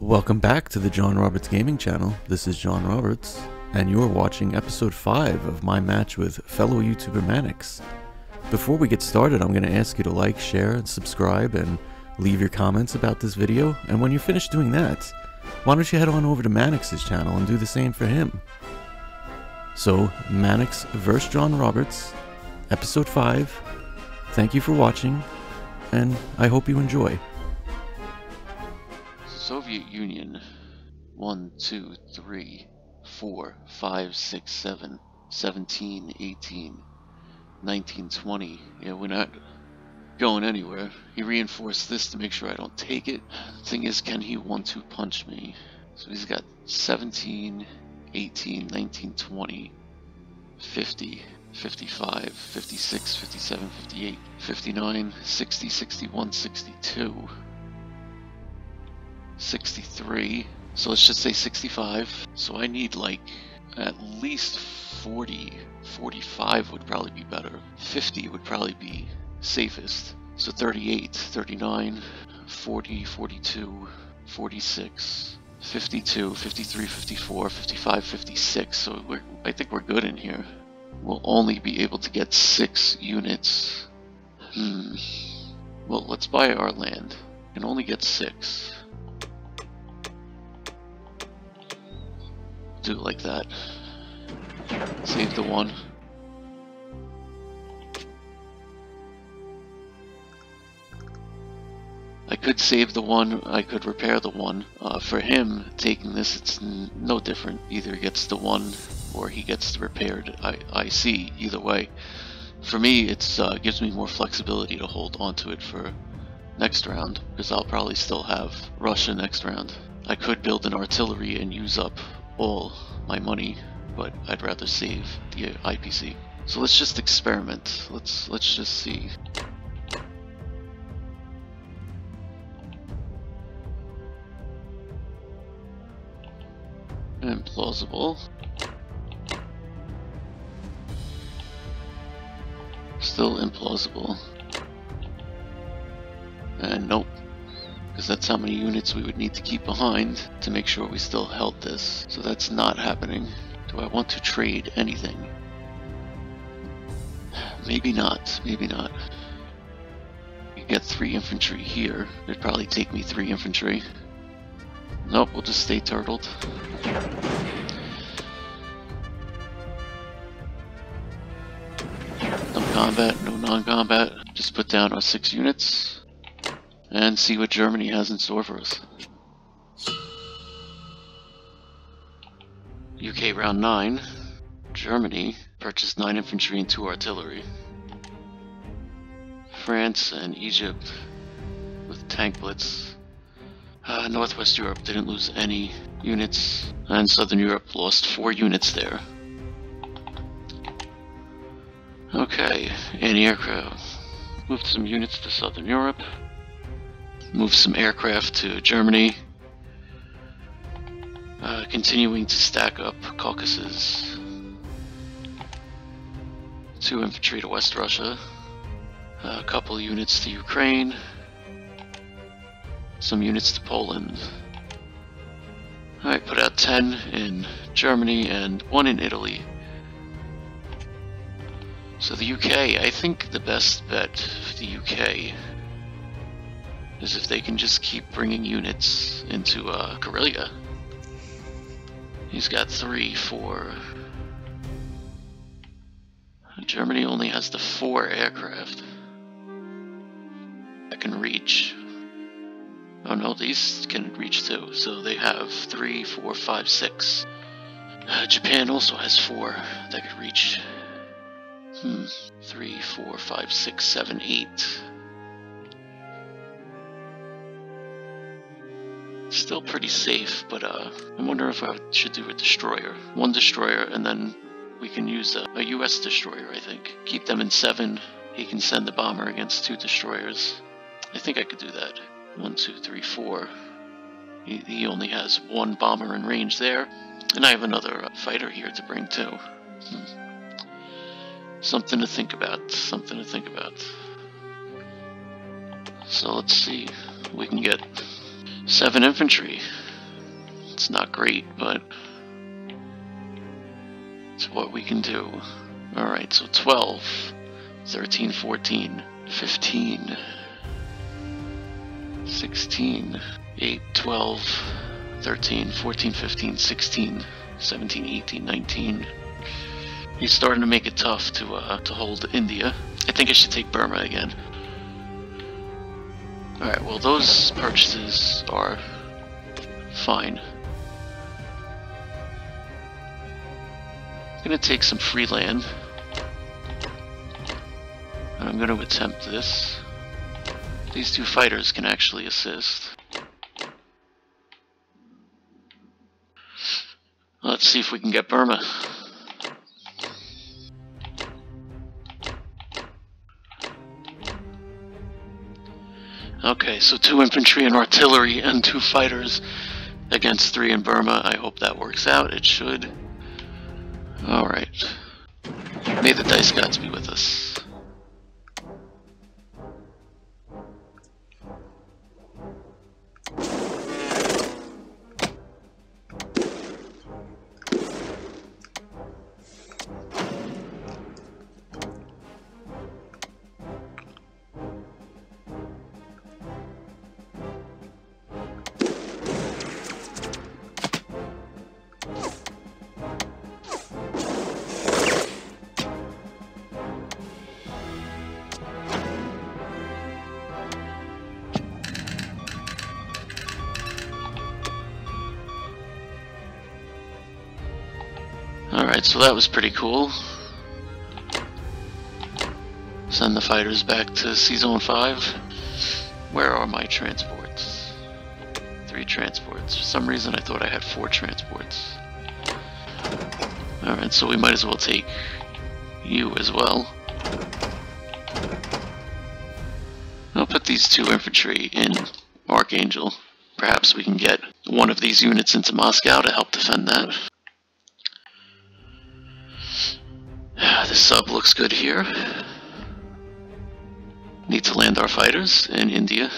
Welcome back to the John Roberts Gaming Channel. This is John Roberts, and you're watching episode 5 of my match with fellow YouTuber Manix. Before we get started, I'm going to ask you to like, share, and subscribe, and leave your comments about this video. And when you're finished doing that, why don't you head on over to Manix's channel and do the same for him? So, Manix vs. John Roberts, episode 5. Thank you for watching, and I hope you enjoy. Soviet Union. 1, 2, 3, 4, 5, 6, 7, 17, 18, 19, 20. Yeah, we're not going anywhere. He reinforced this to make sure I don't take it. Thing is, can he one two punch me? So he's got 17, 18, 19, 20, 50, 55, 56, 57, 58, 59, 60, 61, 62. 63. So let's just say 65. So I need like at least 40. 45 would probably be better. 50 would probably be safest. So 38, 39, 40, 42, 46, 52, 53, 54, 55, 56. So we're, I think we're good in here. We'll only be able to get six units. Hmm. Well, let's buy our land. Can only get six. Do it like that. Save the one. I could save the one, I could repair the one. Uh, for him, taking this, it's no different. Either he gets the one or he gets repaired. I, I see either way. For me, it uh, gives me more flexibility to hold onto it for next round, because I'll probably still have Russia next round. I could build an artillery and use up all my money, but I'd rather save the IPC. So let's just experiment. Let's let's just see. Implausible. Still implausible. And nope that's how many units we would need to keep behind to make sure we still held this. So that's not happening. Do I want to trade anything? Maybe not, maybe not. You get three infantry here. It'd probably take me three infantry. Nope, we'll just stay turtled. No combat, no non-combat. Just put down our six units and see what Germany has in store for us. UK round 9. Germany purchased 9 infantry and 2 artillery. France and Egypt with tank blitz. Uh, Northwest Europe didn't lose any units, and Southern Europe lost 4 units there. Okay, anti-aircraft. Moved some units to Southern Europe move some aircraft to Germany, uh, continuing to stack up Caucasus, two infantry to West Russia, a couple units to Ukraine, some units to Poland. I put out 10 in Germany and 1 in Italy. So the UK, I think the best bet for the UK is if they can just keep bringing units into uh, Karelia. He's got three, four. Germany only has the four aircraft that can reach. Oh no, these can reach too. So they have three, four, five, six. Uh, Japan also has four that could reach. Hmm. Three, four, five, six, seven, eight. Still pretty safe, but uh, I wonder if I should do a destroyer. One destroyer, and then we can use a, a U.S. destroyer, I think. Keep them in seven. He can send the bomber against two destroyers. I think I could do that. One, two, three, four. He, he only has one bomber in range there. And I have another fighter here to bring too. Hmm. Something to think about. Something to think about. So let's see. We can get Seven infantry. It's not great, but it's what we can do. Alright, so 12, 13, 14, 15, 16, 8, 12, 13, 14, 15, 16, 17, 18, 19. He's starting to make it tough to uh, to hold India. I think I should take Burma again. Alright, well those purchases are fine. I'm gonna take some free land. And I'm gonna attempt this. These two fighters can actually assist. Let's see if we can get Burma. Okay, so two infantry and artillery and two fighters against three in Burma. I hope that works out. It should. Alright. May the dice gods be with us. So that was pretty cool. Send the fighters back to C-Zone 5. Where are my transports? Three transports. For some reason I thought I had four transports. Alright, so we might as well take you as well. I'll put these two infantry in Archangel. Perhaps we can get one of these units into Moscow to help defend that. Sub looks good here. Need to land our fighters in India.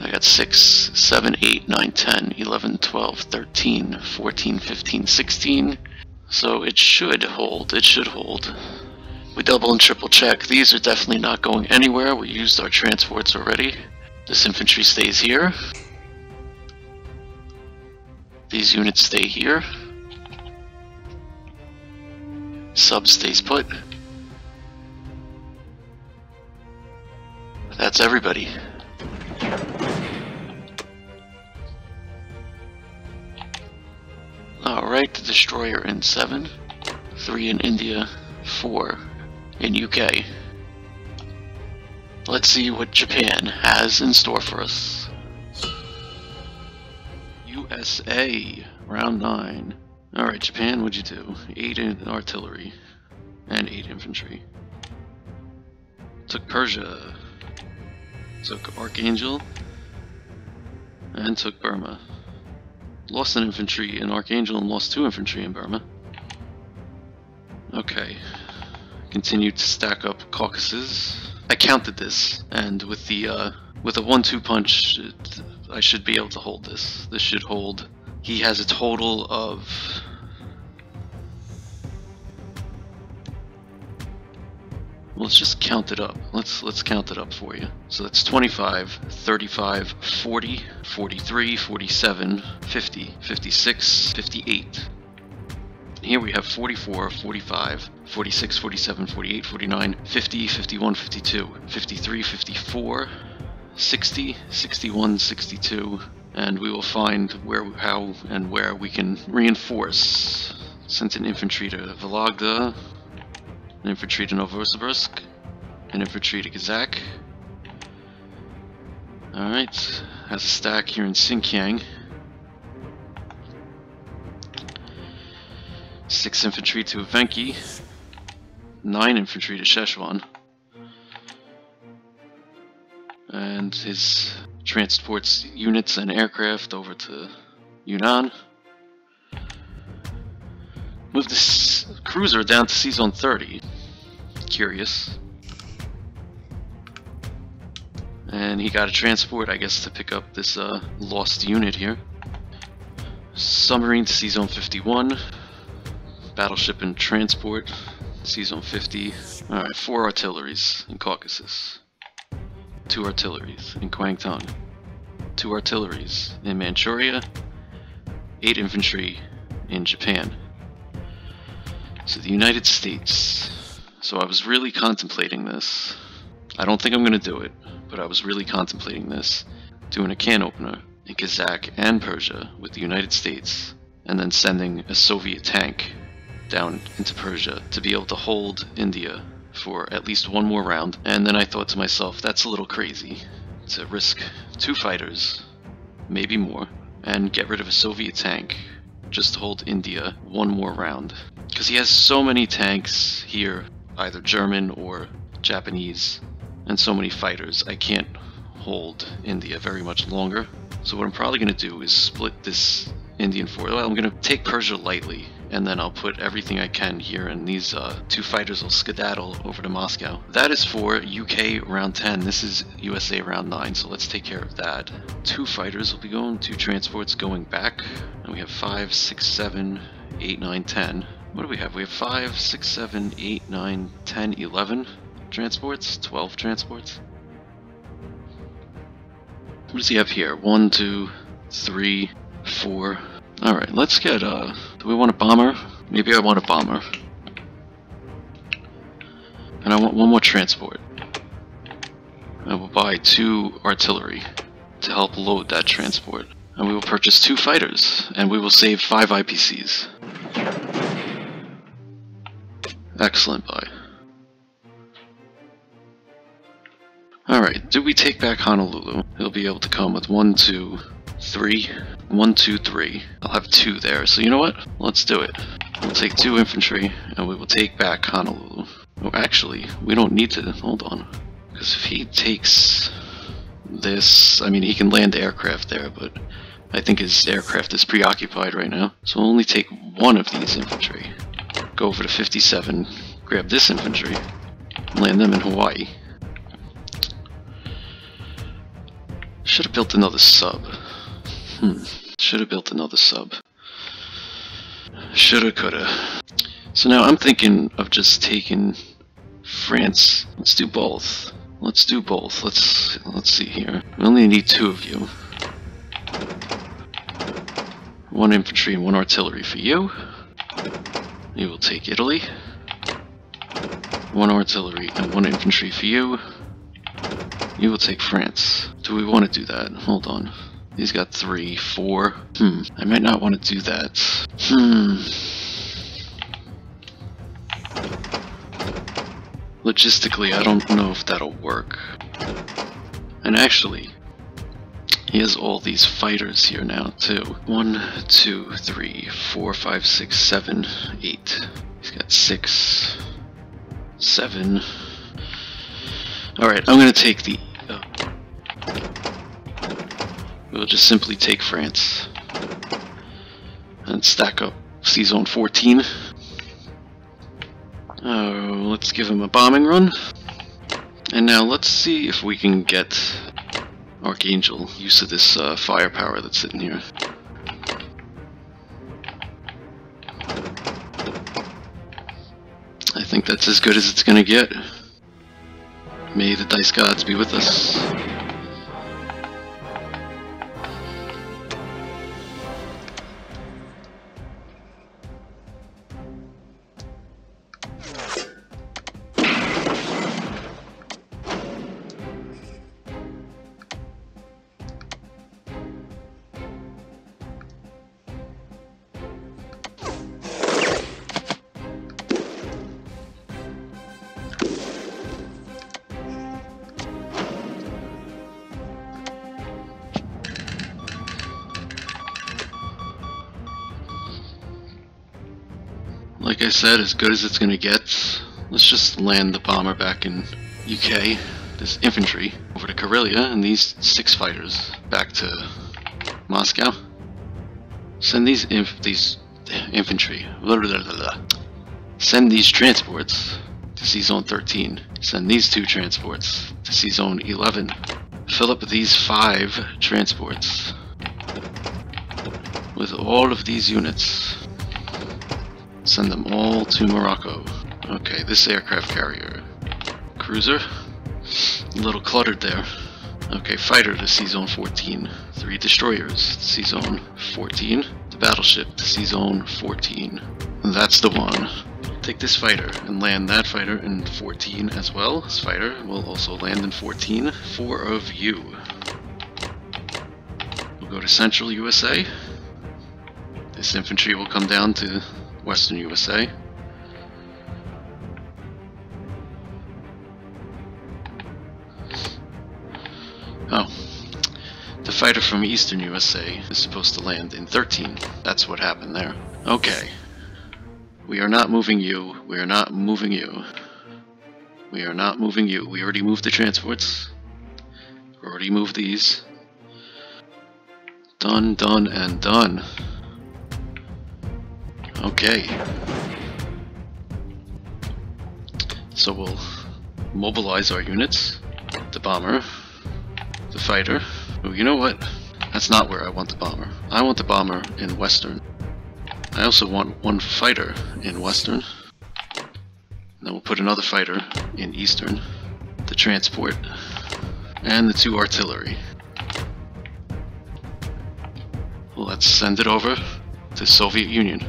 I got 6, 7, 8, 9, 10, 11, 12, 13, 14, 15, 16. So it should hold. It should hold. We double and triple check. These are definitely not going anywhere. We used our transports already. This infantry stays here. These units stay here. Sub stays put. That's everybody. Alright, the destroyer in 7, 3 in India, 4 in UK. Let's see what Japan has in store for us. USA, round 9. Alright, Japan, what'd you do? 8 in artillery and 8 infantry. Took Persia. Took Archangel. And took Burma. Lost an infantry in Archangel and lost two infantry in Burma. Okay. Continued to stack up Caucasus. I counted this, and with the uh, with a one-two punch, it, I should be able to hold this. This should hold. He has a total of let's just count it up. Let's let's count it up for you. So that's 25, 35, 40, 43, 47, 50, 56, 58. Here we have 44, 45, 46, 47, 48, 49, 50, 51, 52, 53, 54, 60, 61, 62, and we will find where, how, and where we can reinforce. Sent an infantry to Vologda, an infantry to Novosibirsk, an infantry to Kazakh. Alright, has a stack here in Xinjiang. Six infantry to Venki, nine infantry to Szechuan, and his transports units and aircraft over to Yunnan. Move this cruiser down to Zone 30 curious. And he got a transport, I guess, to pick up this uh, lost unit here. submarine to Sea Zone 51, battleship and transport, Sea Zone 50. Alright, four artilleries in Caucasus, two artilleries in Kwangtung, two artilleries in Manchuria, eight infantry in Japan. So the United States. So I was really contemplating this. I don't think I'm going to do it, but I was really contemplating this. Doing a can opener in Kazakh and Persia with the United States, and then sending a Soviet tank down into Persia to be able to hold India for at least one more round. And then I thought to myself, that's a little crazy to risk two fighters, maybe more, and get rid of a Soviet tank just to hold India one more round. Because he has so many tanks here, either German or Japanese, and so many fighters, I can't hold India very much longer. So what I'm probably going to do is split this Indian force. Well, I'm going to take Persia lightly, and then I'll put everything I can here, and these uh, two fighters will skedaddle over to Moscow. That is for UK round 10. This is USA round 9, so let's take care of that. Two fighters will be going, two transports going back, and we have 5, 6, 7, 8, 9, 10. What do we have? We have 5, 6, 7, 8, 9, 10, 11 transports? 12 transports? What does he have here? One, two, three, four. Alright, let's get, uh, do we want a bomber? Maybe I want a bomber. And I want one more transport. I will buy two artillery to help load that transport. And we will purchase two fighters, and we will save five IPCs. Excellent buy. Alright, do we take back Honolulu? He'll be able to come with one, two, three. One, two, three. I'll have two there, so you know what? Let's do it. We'll take two infantry, and we will take back Honolulu. Oh, actually, we don't need to. Hold on. Because if he takes this, I mean, he can land aircraft there, but I think his aircraft is preoccupied right now. So we'll only take one of these infantry. Go over to 57, grab this infantry, land them in Hawaii. Should have built another sub. Hmm. Should have built another sub. Shoulda, coulda. So now I'm thinking of just taking France. Let's do both. Let's do both. Let's let's see here. We only need two of you. One infantry and one artillery for you. You will take Italy. One artillery and one infantry for you. You will take France. Do we want to do that? Hold on. He's got three, four. Hmm. I might not want to do that. Hmm. Logistically, I don't know if that'll work. And actually, he has all these fighters here now, too. One, two, three, four, five, six, seven, eight. He's got six, seven. Alright, I'm gonna take the... Uh, we'll just simply take France. And stack up Sea Zone 14. Uh, let's give him a bombing run. And now let's see if we can get Archangel use of this uh, firepower that's sitting here. I think that's as good as it's gonna get. May the dice gods be with us. I said, as good as it's gonna get. Let's just land the bomber back in UK, this infantry, over to Karelia, and these six fighters back to Moscow. Send these inf these infantry. Blah, blah, blah. Send these transports to Sea Zone 13. Send these two transports to Sea Zone 11. Fill up these five transports with all of these units. Send them all to Morocco. Okay, this aircraft carrier. Cruiser. A little cluttered there. Okay, fighter to Sea Zone 14. Three destroyers to Sea Zone 14. The battleship to Sea Zone 14. That's the one. Take this fighter and land that fighter in 14 as well. This fighter will also land in 14. Four of you. We'll go to Central USA. This infantry will come down to Western USA. Oh. The fighter from Eastern USA is supposed to land in 13. That's what happened there. Okay. We are not moving you. We are not moving you. We are not moving you. We already moved the transports. We already moved these. Done, done, and done. Okay. So we'll mobilize our units. The bomber. The fighter. Oh, you know what? That's not where I want the bomber. I want the bomber in Western. I also want one fighter in Western. Then we'll put another fighter in Eastern. The transport. And the two artillery. Let's send it over to Soviet Union.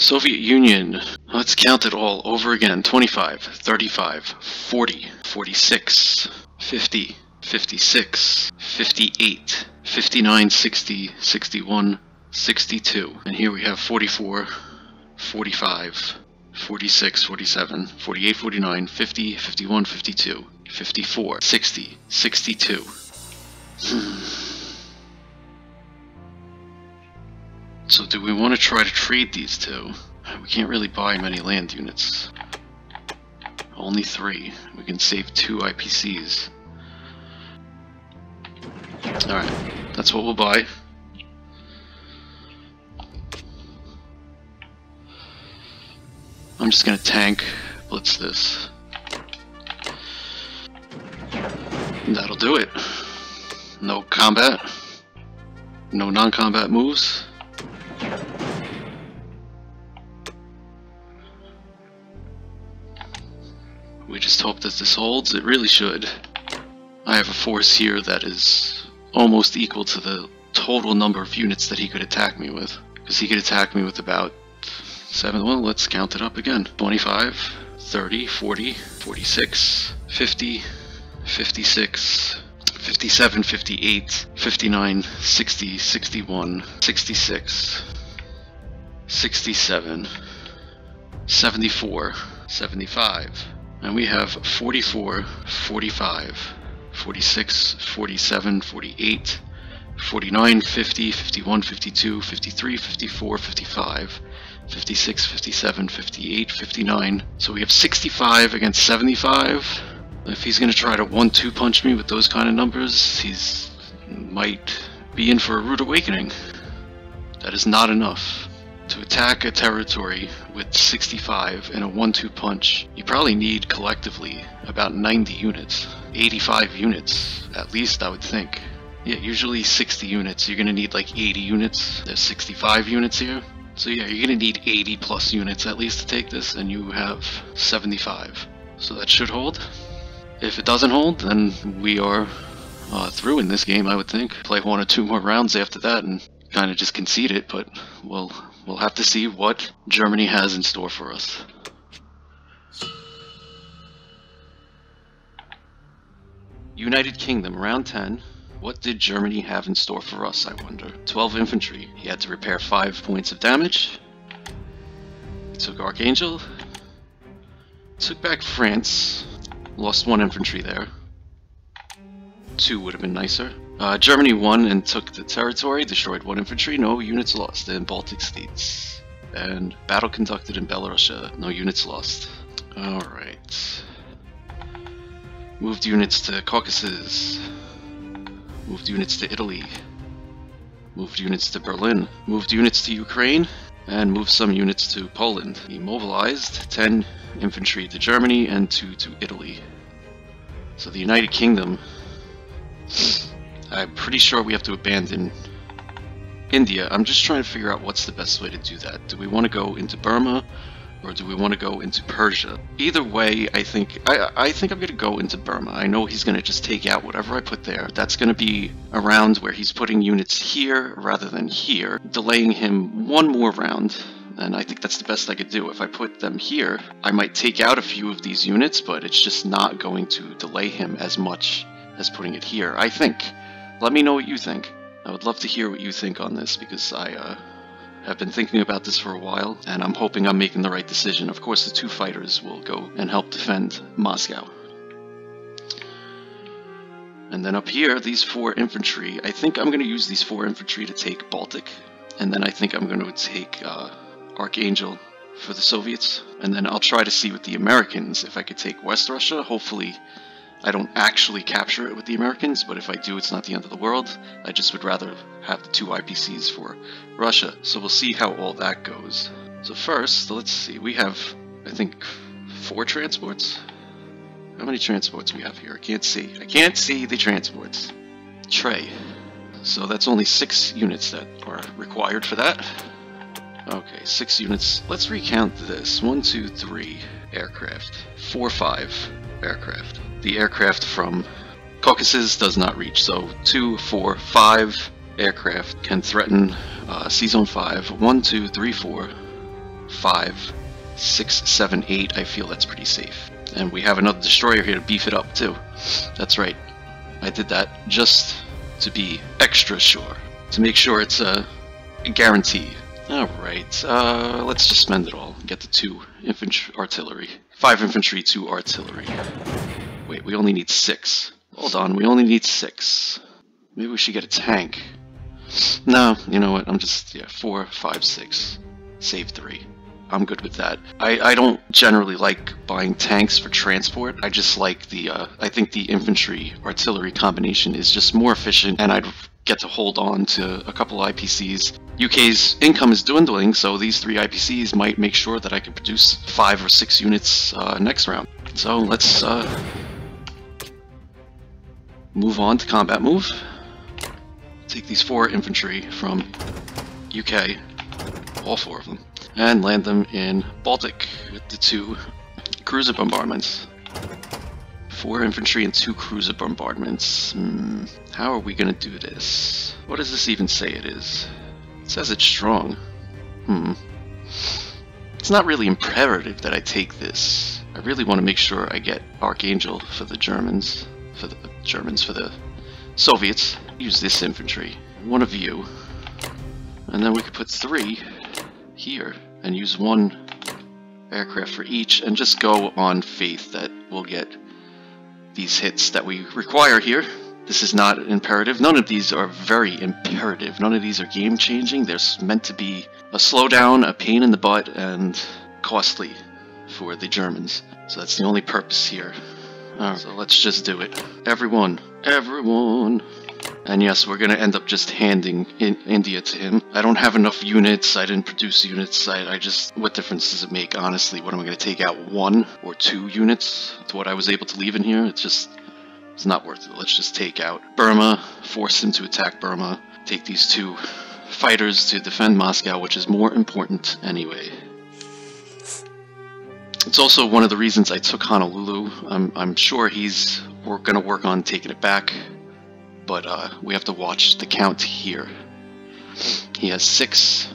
Soviet Union. Let's count it all over again. 25, 35, 40, 46, 50, 56, 58, 59, 60, 61, 62. And here we have 44, 45, 46, 47, 48, 49, 50, 51, 52, 54, 60, 62. Hmm. So do we want to try to trade these two? We can't really buy many land units. Only three. We can save two IPCs. Alright, that's what we'll buy. I'm just gonna tank blitz this. That'll do it. No combat. No non-combat moves. We just hope that this holds. It really should. I have a force here that is almost equal to the total number of units that he could attack me with. Because he could attack me with about 7, well, let's count it up again. 25, 30, 40, 46, 50, 56, 57, 58, 59, 60, 61, 66, 67, 74, 75. And we have 44, 45, 46, 47, 48, 49, 50, 51, 52, 53, 54, 55, 56, 57, 58, 59. So we have 65 against 75. If he's going to try to one-two punch me with those kind of numbers, he's might be in for a rude awakening. That is not enough. To attack a territory with 65 and a 1-2 punch, you probably need collectively about 90 units. 85 units, at least I would think. Yeah, usually 60 units. You're gonna need like 80 units. There's 65 units here. So yeah, you're gonna need 80 plus units at least to take this, and you have 75. So that should hold. If it doesn't hold, then we are uh, through in this game, I would think. Play one or two more rounds after that and kind of just concede it, but we'll we'll have to see what Germany has in store for us. United Kingdom, round 10. What did Germany have in store for us, I wonder? 12 infantry. He had to repair 5 points of damage. Took Archangel. Took back France. Lost 1 infantry there. 2 would have been nicer. Uh, Germany won and took the territory, destroyed 1 infantry, no units lost in Baltic states. And battle conducted in Belarusia, no units lost. Alright. Moved units to Caucasus. Moved units to Italy. Moved units to Berlin. Moved units to Ukraine. And moved some units to Poland. He mobilized 10 infantry to Germany and 2 to Italy. So the United Kingdom I'm pretty sure we have to abandon India. I'm just trying to figure out what's the best way to do that. Do we want to go into Burma? or do we want to go into Persia? Either way, I think I, I think I'm going to go into Burma. I know he's going to just take out whatever I put there. That's going to be around where he's putting units here rather than here, delaying him one more round. And I think that's the best I could do. If I put them here, I might take out a few of these units, but it's just not going to delay him as much as putting it here. I think. Let me know what you think. I would love to hear what you think on this because I uh, have been thinking about this for a while, and I'm hoping I'm making the right decision. Of course, the two fighters will go and help defend Moscow. And then up here, these four infantry, I think I'm going to use these four infantry to take Baltic, and then I think I'm going to take uh, Archangel for the Soviets, and then I'll try to see with the Americans if I could take West Russia. Hopefully I don't actually capture it with the Americans, but if I do, it's not the end of the world. I just would rather have the two IPCs for Russia. So we'll see how all that goes. So first, let's see. We have, I think, four transports. How many transports we have here? I can't see. I can't see the transports. Tray. So that's only six units that are required for that. Okay, six units. Let's recount this. One, two, three aircraft. Four, five aircraft the aircraft from Caucasus does not reach. So two, four, five aircraft can threaten uh, C-Zone 5. One, two, three, four, five, six, seven, eight. I feel that's pretty safe. And we have another destroyer here to beef it up too. That's right. I did that just to be extra sure. To make sure it's a guarantee. Alright, uh, let's just spend it all. Get the two infantry artillery. Five infantry, two artillery. Wait, we only need six. Hold on, we only need six. Maybe we should get a tank. No, you know what, I'm just, yeah, four, five, six. Save three. I'm good with that. I, I don't generally like buying tanks for transport. I just like the, uh, I think the infantry artillery combination is just more efficient and I'd get to hold on to a couple IPCs. UK's income is dwindling, so these three IPCs might make sure that I can produce five or six units uh, next round. So let's uh, move on to combat move. Take these four infantry from UK, all four of them, and land them in Baltic with the two cruiser bombardments. Four infantry and two cruiser bombardments. Hmm. How are we gonna do this? What does this even say it is? It says it's strong. Hmm. It's not really imperative that I take this. I really want to make sure I get Archangel for the Germans for the Germans, for the Soviets. Use this infantry. One of you. And then we could put three here and use one aircraft for each and just go on faith that we'll get these hits that we require here. This is not imperative. None of these are very imperative. None of these are game changing. They're meant to be a slowdown, a pain in the butt, and costly for the Germans. So that's the only purpose here. Right, so let's just do it. Everyone, everyone. And yes, we're gonna end up just handing in India to him. I don't have enough units, I didn't produce units, I, I just... What difference does it make, honestly? What am I gonna take out, one or two units to what I was able to leave in here? It's just... It's not worth it. Let's just take out Burma, force him to attack Burma, take these two fighters to defend Moscow, which is more important anyway. It's also one of the reasons I took Honolulu. I'm, I'm sure he's we're going to work on taking it back, but uh, we have to watch the count here. He has six.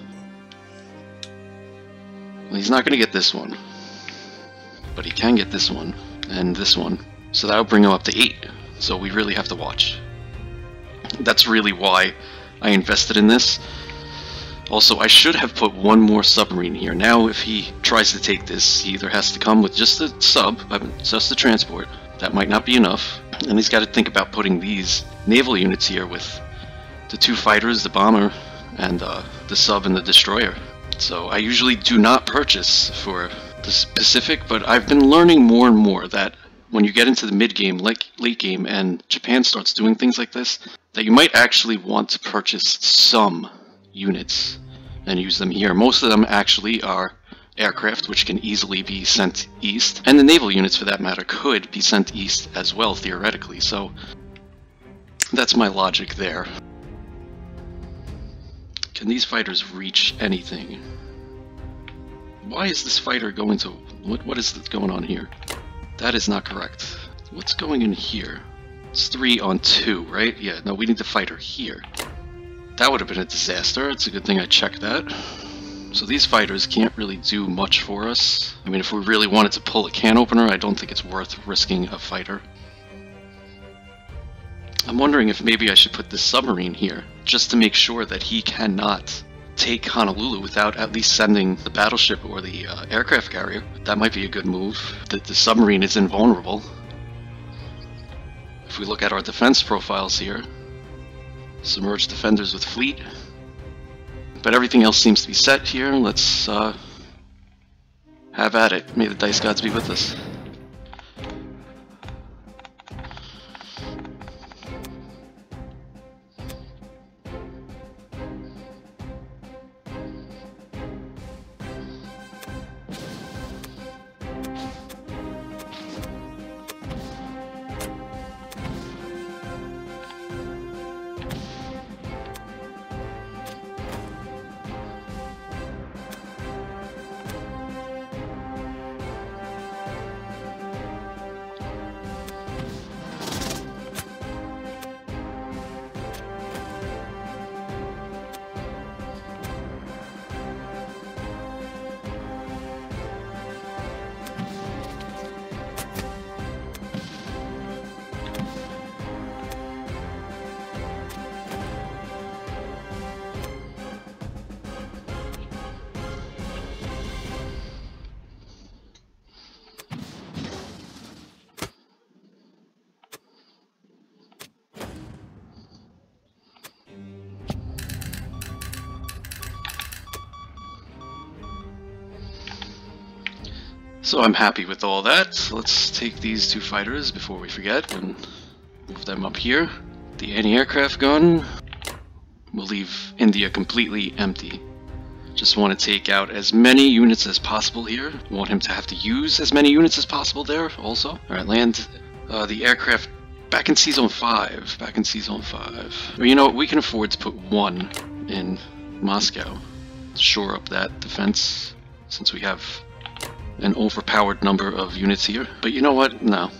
Well, he's not going to get this one, but he can get this one and this one. So that'll bring him up to eight. So we really have to watch. That's really why I invested in this. Also, I should have put one more submarine here. Now, if he tries to take this, he either has to come with just the sub, just the transport. That might not be enough. And he's got to think about putting these naval units here with the two fighters, the bomber, and uh, the sub and the destroyer. So I usually do not purchase for the Pacific, but I've been learning more and more that when you get into the mid game, late, late game, and Japan starts doing things like this, that you might actually want to purchase some units and use them here. Most of them actually are aircraft, which can easily be sent east, and the naval units, for that matter, could be sent east as well, theoretically. So That's my logic there. Can these fighters reach anything? Why is this fighter going to... What, what is going on here? That is not correct. What's going in here? It's three on two, right? Yeah, no, we need the fighter here. That would have been a disaster. It's a good thing I checked that. So these fighters can't really do much for us. I mean, if we really wanted to pull a can opener, I don't think it's worth risking a fighter. I'm wondering if maybe I should put the submarine here, just to make sure that he cannot take Honolulu without at least sending the battleship or the uh, aircraft carrier. That might be a good move. The submarine is invulnerable. If we look at our defense profiles here, submerged defenders with fleet, but everything else seems to be set here. Let's uh, have at it. May the dice gods be with us. So I'm happy with all that. Let's take these two fighters before we forget and move them up here. The anti-aircraft gun will leave India completely empty. Just want to take out as many units as possible here. Want him to have to use as many units as possible there also. Alright, land uh, the aircraft back in Sea Zone 5. Back in Sea Zone 5. Well, you know what? We can afford to put one in Moscow. Shore up that defense since we have an overpowered number of units here. But you know what? No.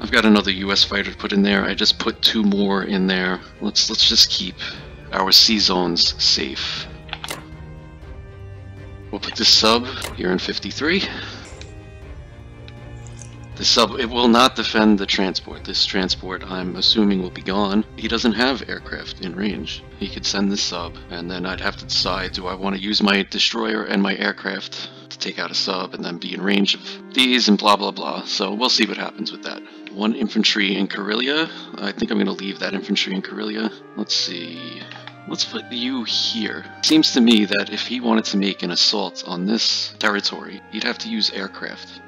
I've got another US fighter to put in there. I just put two more in there. Let's let's just keep our sea zones safe. We'll put this sub here in 53. The sub, it will not defend the transport. This transport, I'm assuming, will be gone. He doesn't have aircraft in range. He could send this sub, and then I'd have to decide, do I want to use my destroyer and my aircraft to take out a sub and then be in range of these and blah blah blah. So we'll see what happens with that. One infantry in Karelia. I think I'm going to leave that infantry in Karelia. Let's see. Let's put you here. Seems to me that if he wanted to make an assault on this territory, he'd have to use aircraft.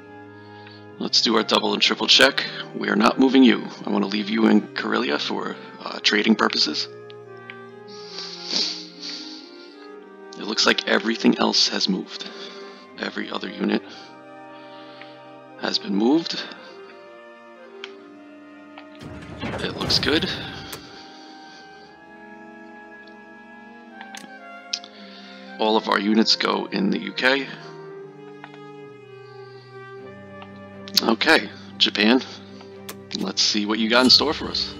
Let's do our double and triple check. We are not moving you. I want to leave you in Karelia for uh, trading purposes. It looks like everything else has moved. Every other unit has been moved. It looks good. All of our units go in the UK. Okay, Japan, let's see what you got in store for us.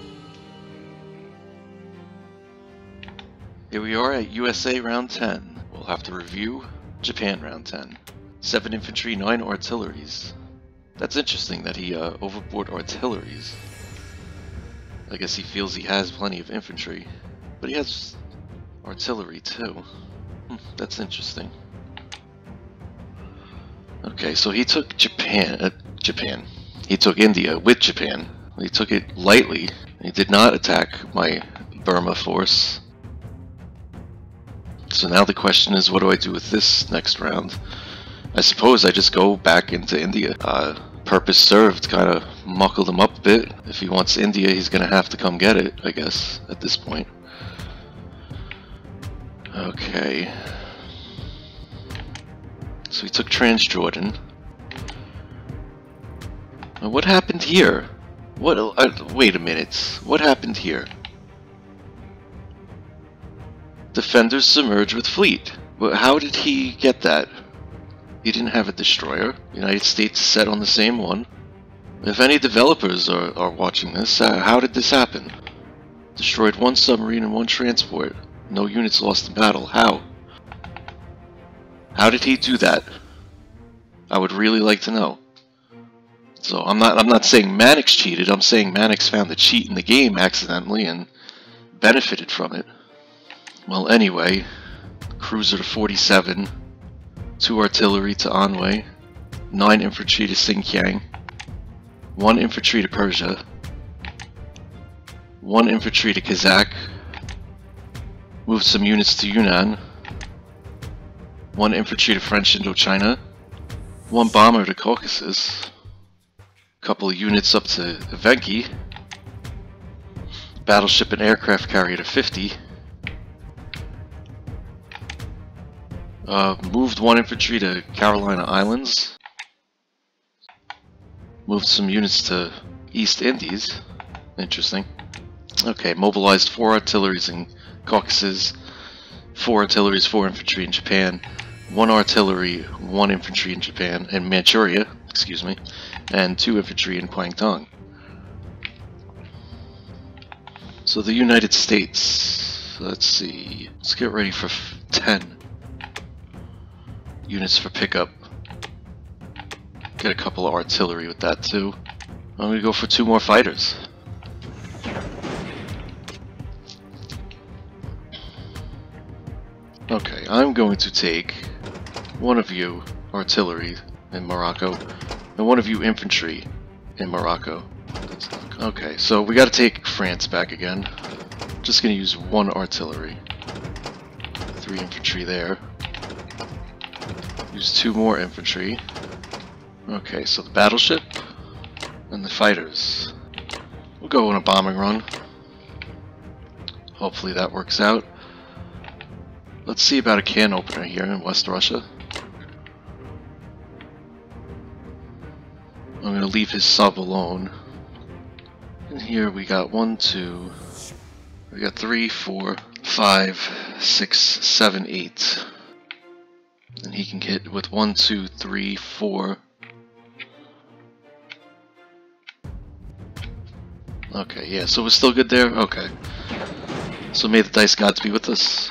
Here we are at USA round 10. We'll have to review Japan round 10. 7 infantry, 9 artilleries. That's interesting that he uh, overboard artilleries. I guess he feels he has plenty of infantry. But he has artillery too. Hmm, that's interesting. Okay, so he took Japan. Uh, Japan. He took India with Japan. He took it lightly. He did not attack my Burma force. So now the question is, what do I do with this next round? I suppose I just go back into India. Uh, purpose served, kind of muckle him up a bit. If he wants India, he's going to have to come get it, I guess, at this point. Okay. So he took Transjordan. Now what happened here? What? Uh, wait a minute. What happened here? Defenders submerged with fleet. How did he get that? He didn't have a destroyer. The United States set on the same one. If any developers are, are watching this, uh, how did this happen? Destroyed one submarine and one transport. No units lost in battle. How? How did he do that? I would really like to know. So I'm not I'm not saying Manix cheated, I'm saying Manix found the cheat in the game accidentally and benefited from it. Well anyway, cruiser to 47, 2 artillery to Anhui, 9 infantry to Xinjiang, 1 infantry to Persia, 1 infantry to Kazakh, moved some units to Yunnan, 1 infantry to French Indochina, 1 bomber to Caucasus, couple of units up to Evenki, battleship and aircraft carrier to 50, uh, moved one infantry to Carolina Islands, moved some units to East Indies, interesting. Okay, mobilized four artilleries in Caucasus, four artilleries, four infantry in Japan, one artillery, one infantry in Japan, in Manchuria, excuse me, and two infantry in Kwangtung. So the United States, let's see, let's get ready for 10 units for pickup. Get a couple of artillery with that too. I'm gonna go for two more fighters. Okay, I'm going to take one of you artillery in Morocco and one of you infantry in Morocco. Okay, so we gotta take France back again. Just gonna use one artillery. Three infantry there. Use two more infantry. Okay, so the battleship and the fighters. We'll go on a bombing run. Hopefully that works out. Let's see about a can opener here in West Russia. I'm going to leave his sub alone. And here we got one, two, we got three, four, five, six, seven, eight. And he can hit with one, two, three, four. Okay, yeah, so we're still good there? Okay. So may the dice gods be with us.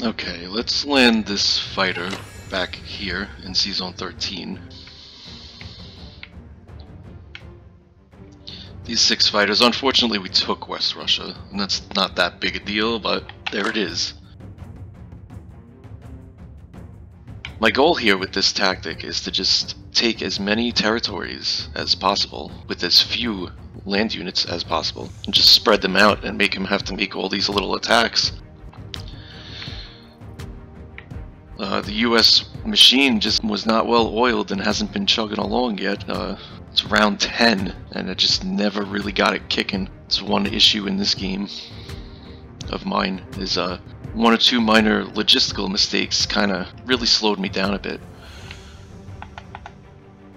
Okay, let's land this fighter back here in Sea Zone 13. These six fighters, unfortunately we took West Russia, and that's not that big a deal, but there it is. My goal here with this tactic is to just take as many territories as possible with as few land units as possible and just spread them out and make him have to make all these little attacks Uh, the U.S. machine just was not well oiled and hasn't been chugging along yet. Uh, it's round 10, and it just never really got it kicking. It's one issue in this game of mine is uh, one or two minor logistical mistakes kind of really slowed me down a bit.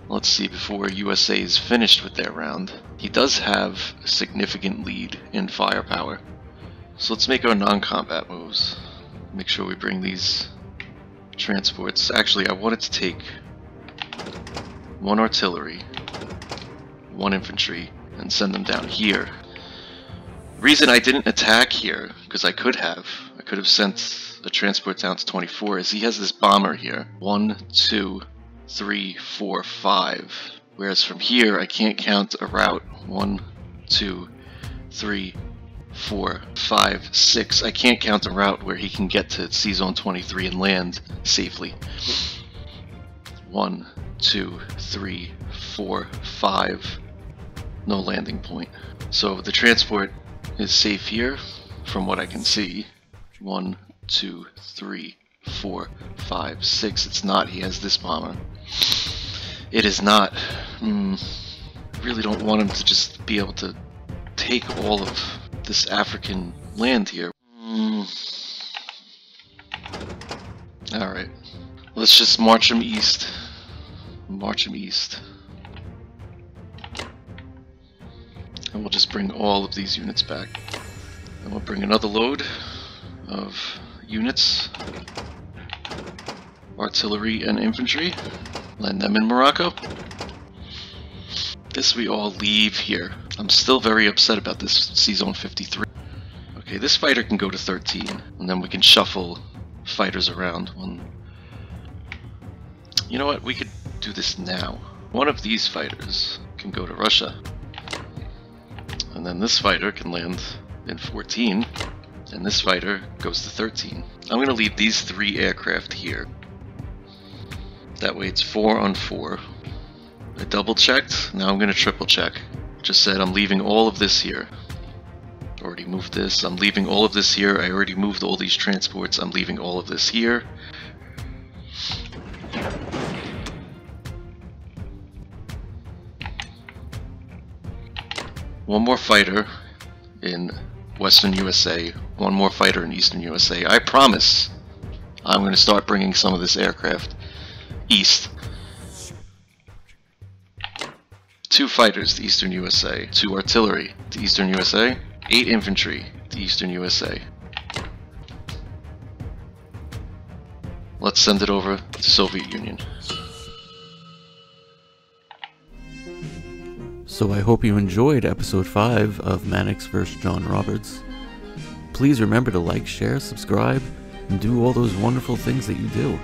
Let's see, before USA is finished with their round, he does have a significant lead in firepower. So let's make our non-combat moves. make sure we bring these transports. Actually, I wanted to take one artillery, one infantry, and send them down here. reason I didn't attack here, because I could have, I could have sent a transport down to 24, is he has this bomber here. One, two, three, four, five. Whereas from here, I can't count a route. One, two, three, four, five, six. I can't count a route where he can get to Sea Zone 23 and land safely. One, two, three, four, five. No landing point. So the transport is safe here, from what I can see. One, two, three, four, five, six. It's not. He has this bomber. It is not. Mm, really don't want him to just be able to take all of this African land here. Mm. Alright. Let's just march him east. March him east. And we'll just bring all of these units back. And we'll bring another load of units. Artillery and infantry. Land them in Morocco. This we all leave here. I'm still very upset about this Sea Zone 53. Okay, this fighter can go to 13, and then we can shuffle fighters around. You know what? We could do this now. One of these fighters can go to Russia. And then this fighter can land in 14, and this fighter goes to 13. I'm going to leave these three aircraft here. That way it's 4 on 4. I double checked, now I'm going to triple check. Just said I'm leaving all of this here. Already moved this. I'm leaving all of this here. I already moved all these transports. I'm leaving all of this here. One more fighter in Western USA, one more fighter in Eastern USA. I promise I'm going to start bringing some of this aircraft east two fighters to Eastern USA, two artillery to Eastern USA, eight infantry to Eastern USA. Let's send it over to Soviet Union. So I hope you enjoyed episode 5 of Manix vs. John Roberts. Please remember to like, share, subscribe, and do all those wonderful things that you do.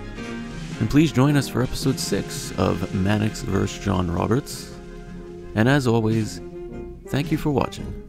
And please join us for episode 6 of Manix vs. John Roberts. And as always, thank you for watching.